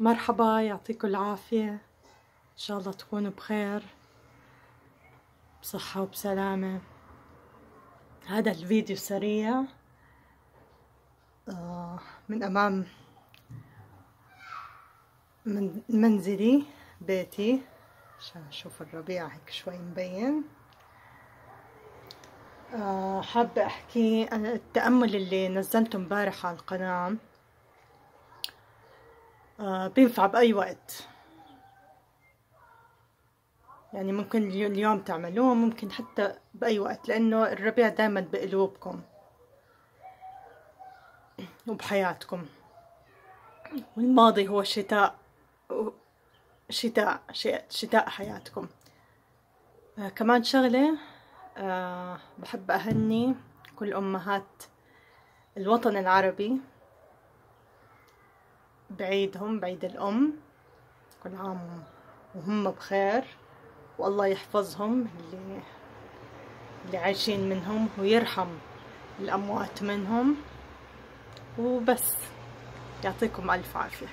مرحبا يعطيكم العافية. إن شاء الله تكونوا بخير بصحة وبسلامة. هذا الفيديو سريع. آه، من أمام من منزلي بيتي. عشان أشوف الربيع هيك شوي مبين. آه، حابة أحكي التأمل اللي نزلته امبارح على القناة. آه، بينفع بأي وقت. يعني ممكن اليوم تعملوه ممكن حتى بأي وقت لأنه الربيع دايما بقلوبكم وبحياتكم. والماضي هو شتاء شتاء شتاء حياتكم. آه كمان شغلة آه بحب أهني كل أمهات الوطن العربي. بعيدهم بعيد الأم. كل عام وهم بخير. والله يحفظهم اللي اللي عايشين منهم ويرحم الأموات منهم. وبس. يعطيكم ألف عافية.